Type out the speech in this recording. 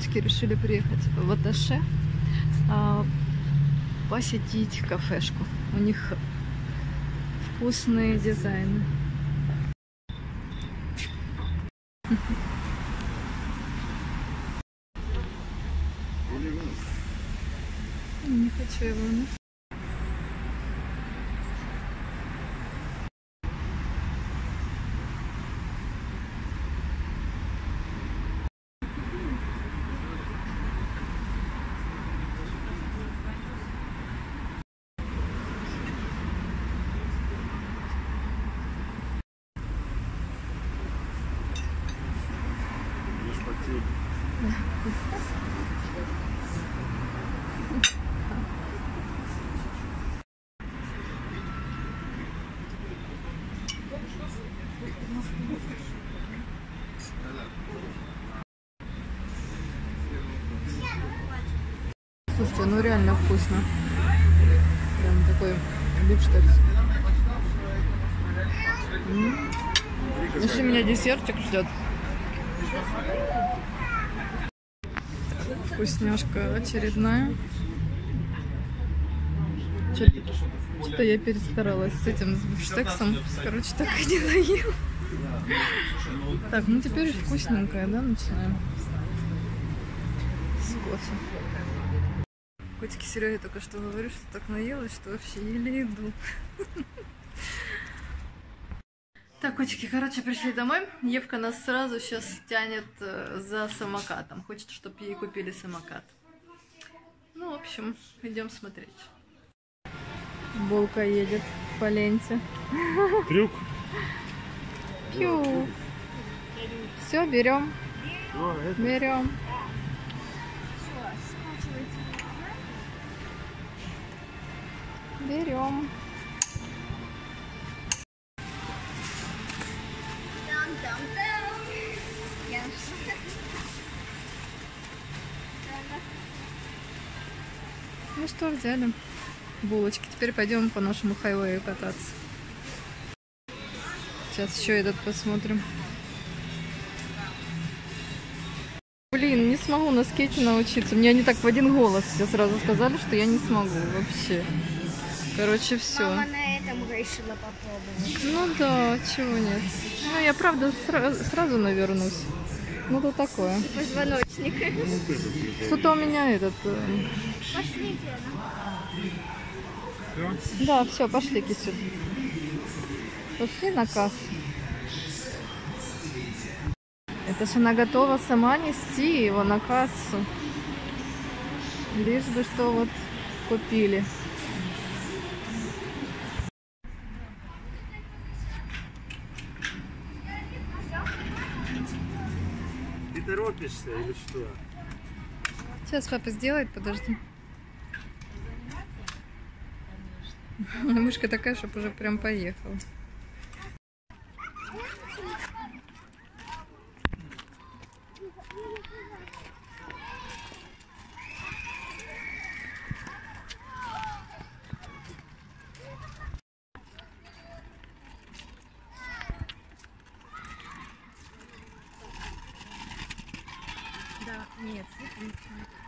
девочки решили приехать в Аташе посетить кафешку. У них вкусные дизайны. Не хочу его. Слушайте, ну реально вкусно. Прям такой бифштекс. Еще меня десертик ждет. Вкусняшка очередная. Что-то я перестаралась с этим бифштексом. Короче, так и не доел. Так, ну теперь вкусненькое, да, начинаем? С кофе. Котики Серега только что говорю, что так наелась, что вообще еле иду. Так, котики, короче, пришли домой. Евка нас сразу сейчас тянет э, за самокатом. Хочет, чтобы ей купили самокат. Ну, в общем, идем смотреть. Булка едет по ленте. Трюк. Пью. Все, берем, берем. Берем. Ну что, взяли булочки. Теперь пойдем по нашему хайвею кататься. Сейчас еще этот посмотрим. Блин, не смогу на скейте научиться. Мне они так в один голос все сразу сказали, что я не смогу вообще. Короче, все. Мама на этом решила попробовать. Ну да, чего нет. Ну, я правда сра- сразу навернусь. Ну, то такое. Позвоночник. Что-то у меня этот... э, Пошлите. все. Да, все, пошли, Кисюд. Пошли на кассу. Это ж она готова сама нести его на кассу. Лишь бы что вот купили. Торопишься или что? Сейчас папа сделает, подожди. Мышка такая, чтобы уже прям поехала. Да, нет, светлячок.